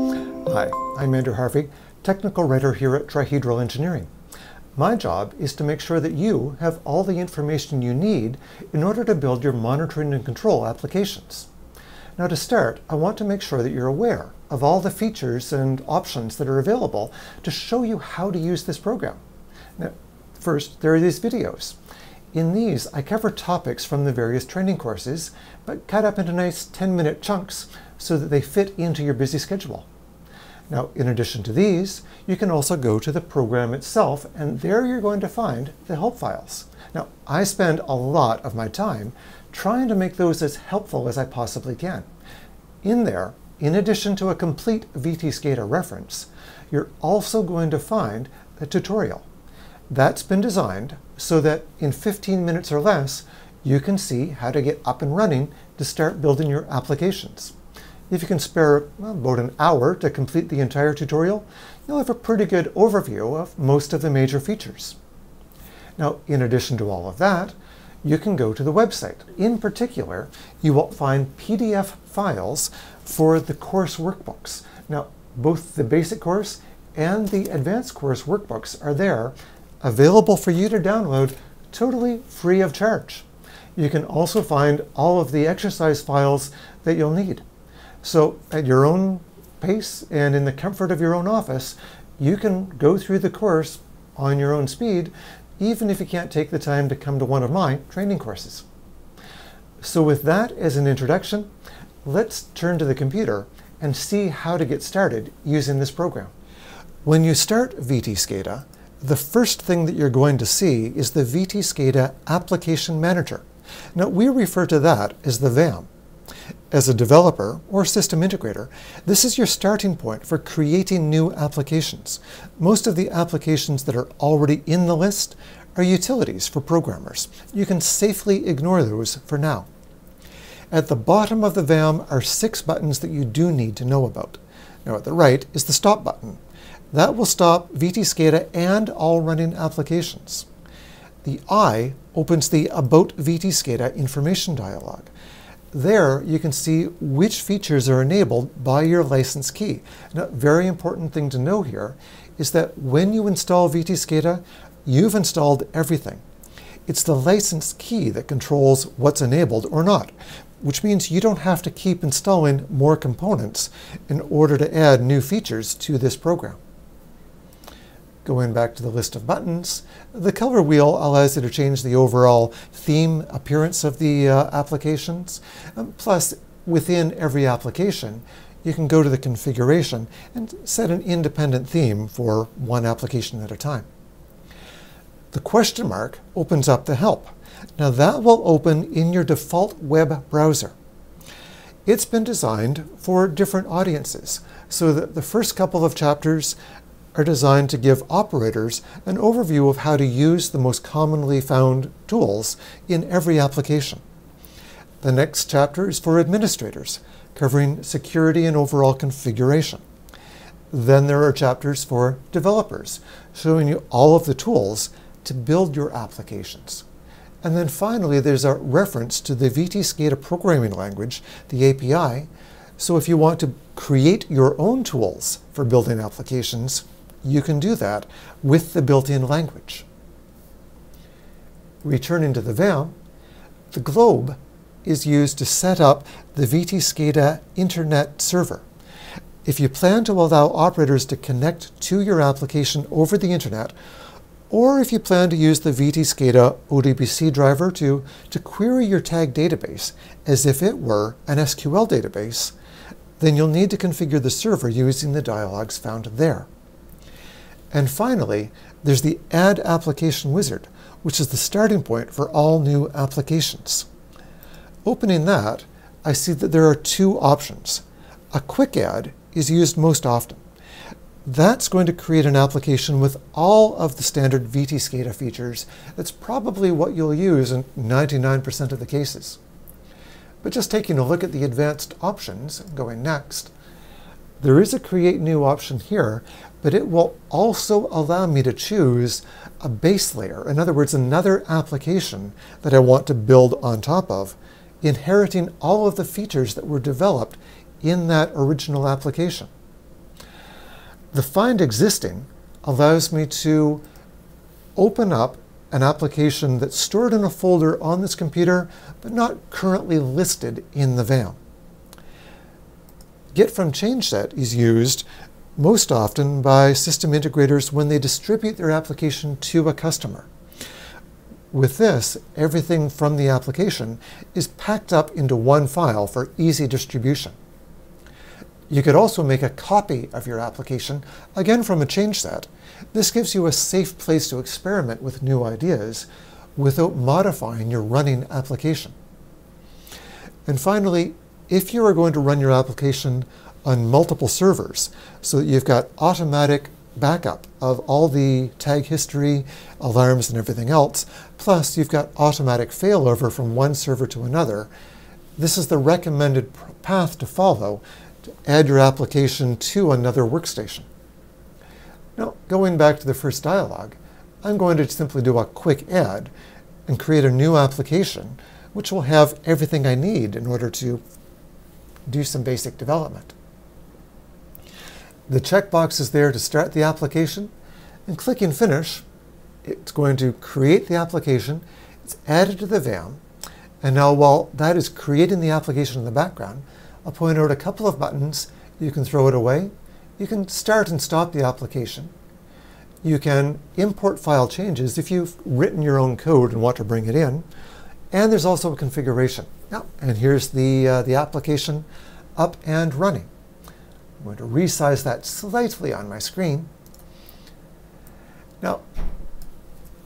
Hi, I'm Andrew Harvie, technical writer here at Trihedral Engineering. My job is to make sure that you have all the information you need in order to build your monitoring and control applications. Now to start, I want to make sure that you're aware of all the features and options that are available to show you how to use this program. Now, first, there are these videos. In these, I cover topics from the various training courses, but cut up into nice 10-minute chunks so that they fit into your busy schedule. Now, in addition to these, you can also go to the program itself, and there you're going to find the help files. Now, I spend a lot of my time trying to make those as helpful as I possibly can. In there, in addition to a complete VT-SCADA reference, you're also going to find a tutorial. That's been designed so that in 15 minutes or less, you can see how to get up and running to start building your applications. If you can spare about an hour to complete the entire tutorial, you'll have a pretty good overview of most of the major features. Now, in addition to all of that, you can go to the website. In particular, you will find PDF files for the course workbooks. Now, both the basic course and the advanced course workbooks are there, available for you to download totally free of charge. You can also find all of the exercise files that you'll need. So at your own pace and in the comfort of your own office, you can go through the course on your own speed, even if you can't take the time to come to one of my training courses. So with that as an introduction, let's turn to the computer and see how to get started using this program. When you start VT-SCADA, the first thing that you're going to see is the VT-SCADA Application Manager. Now, we refer to that as the VAM. As a developer or system integrator, this is your starting point for creating new applications. Most of the applications that are already in the list are utilities for programmers. You can safely ignore those for now. At the bottom of the VAM are six buttons that you do need to know about. Now at the right is the Stop button. That will stop VT-SCADA and all running applications. The I opens the About VT-SCADA information dialog. There you can see which features are enabled by your license key. Now, a very important thing to know here is that when you install VT-SCADA, you've installed everything. It's the license key that controls what's enabled or not, which means you don't have to keep installing more components in order to add new features to this program. Going back to the list of buttons, the color wheel allows you to change the overall theme appearance of the uh, applications. Um, plus, within every application, you can go to the configuration and set an independent theme for one application at a time. The question mark opens up the help. Now that will open in your default web browser. It's been designed for different audiences so that the first couple of chapters are designed to give operators an overview of how to use the most commonly found tools in every application. The next chapter is for administrators, covering security and overall configuration. Then there are chapters for developers, showing you all of the tools to build your applications. And then finally, there's a reference to the VT-SCADA programming language, the API. So if you want to create your own tools for building applications, you can do that with the built-in language. Returning to the VAM, the globe is used to set up the VT-SCADA Internet Server. If you plan to allow operators to connect to your application over the Internet, or if you plan to use the VT-SCADA ODBC driver to, to query your tag database as if it were an SQL database, then you'll need to configure the server using the dialogues found there. And finally, there's the Add Application Wizard, which is the starting point for all new applications. Opening that, I see that there are two options. A quick add is used most often. That's going to create an application with all of the standard VT-SCADA features. That's probably what you'll use in 99% of the cases. But just taking a look at the advanced options, going next, there is a create new option here, but it will also allow me to choose a base layer. In other words, another application that I want to build on top of, inheriting all of the features that were developed in that original application. The Find Existing allows me to open up an application that's stored in a folder on this computer, but not currently listed in the VAM. Get from change set is used most often by system integrators when they distribute their application to a customer. With this, everything from the application is packed up into one file for easy distribution. You could also make a copy of your application, again from a change set. This gives you a safe place to experiment with new ideas without modifying your running application. And finally, if you are going to run your application on multiple servers, so that you've got automatic backup of all the tag history, alarms, and everything else. Plus, you've got automatic failover from one server to another. This is the recommended path to follow to add your application to another workstation. Now, going back to the first dialog, I'm going to simply do a quick add and create a new application, which will have everything I need in order to do some basic development. The checkbox is there to start the application, and clicking Finish, it's going to create the application, it's added to the VAM, and now while that is creating the application in the background, I'll point out a couple of buttons. You can throw it away, you can start and stop the application, you can import file changes if you've written your own code and want to bring it in, and there's also a configuration. Now, and here's the, uh, the application up and running. I'm going to resize that slightly on my screen. Now,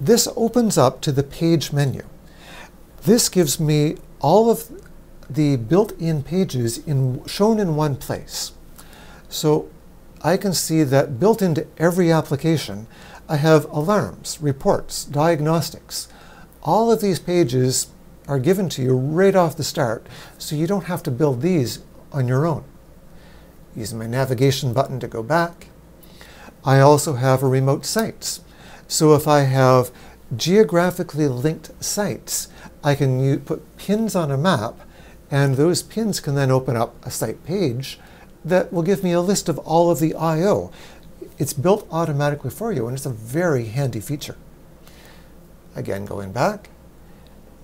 this opens up to the page menu. This gives me all of the built-in pages in, shown in one place. So I can see that built into every application, I have alarms, reports, diagnostics. All of these pages are given to you right off the start, so you don't have to build these on your own using my navigation button to go back. I also have remote sites. So if I have geographically linked sites, I can put pins on a map, and those pins can then open up a site page that will give me a list of all of the I.O. It's built automatically for you, and it's a very handy feature. Again, going back,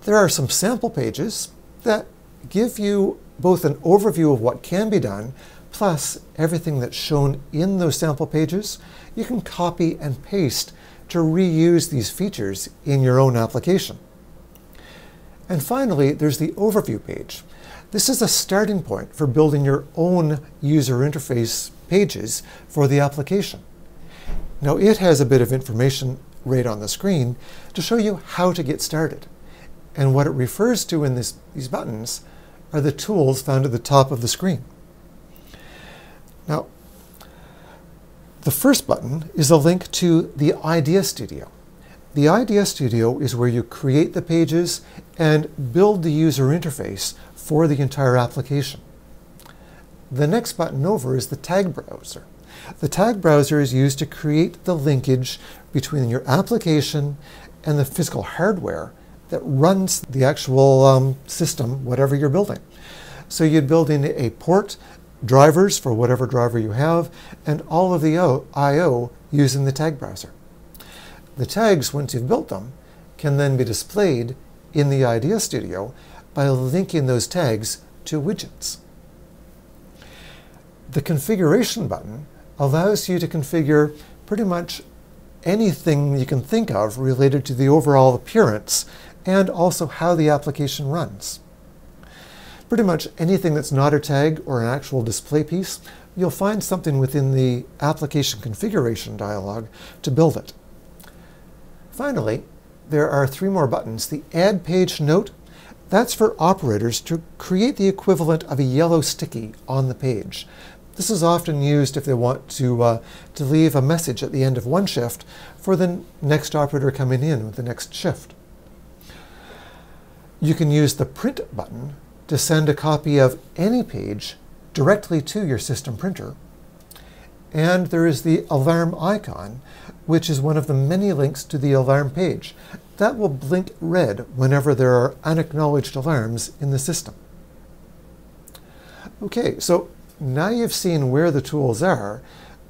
there are some sample pages that give you both an overview of what can be done, plus everything that's shown in those sample pages, you can copy and paste to reuse these features in your own application. And finally, there's the overview page. This is a starting point for building your own user interface pages for the application. Now it has a bit of information right on the screen to show you how to get started. And what it refers to in this, these buttons are the tools found at the top of the screen. Now, the first button is a link to the Idea Studio. The Idea Studio is where you create the pages and build the user interface for the entire application. The next button over is the Tag Browser. The Tag Browser is used to create the linkage between your application and the physical hardware that runs the actual um, system, whatever you're building. So you'd build in a port drivers for whatever driver you have, and all of the I.O. using the tag browser. The tags, once you've built them, can then be displayed in the Idea Studio by linking those tags to widgets. The configuration button allows you to configure pretty much anything you can think of related to the overall appearance and also how the application runs pretty much anything that's not a tag or an actual display piece, you'll find something within the application configuration dialog to build it. Finally, there are three more buttons. The Add Page Note, that's for operators to create the equivalent of a yellow sticky on the page. This is often used if they want to, uh, to leave a message at the end of one shift for the next operator coming in with the next shift. You can use the Print button to send a copy of any page directly to your system printer. And there is the alarm icon, which is one of the many links to the alarm page. That will blink red whenever there are unacknowledged alarms in the system. Okay, so now you've seen where the tools are,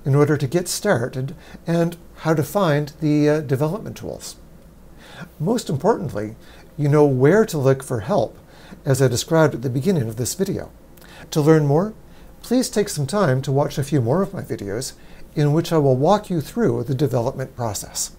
in order to get started and how to find the uh, development tools. Most importantly, you know where to look for help, as I described at the beginning of this video. To learn more, please take some time to watch a few more of my videos in which I will walk you through the development process.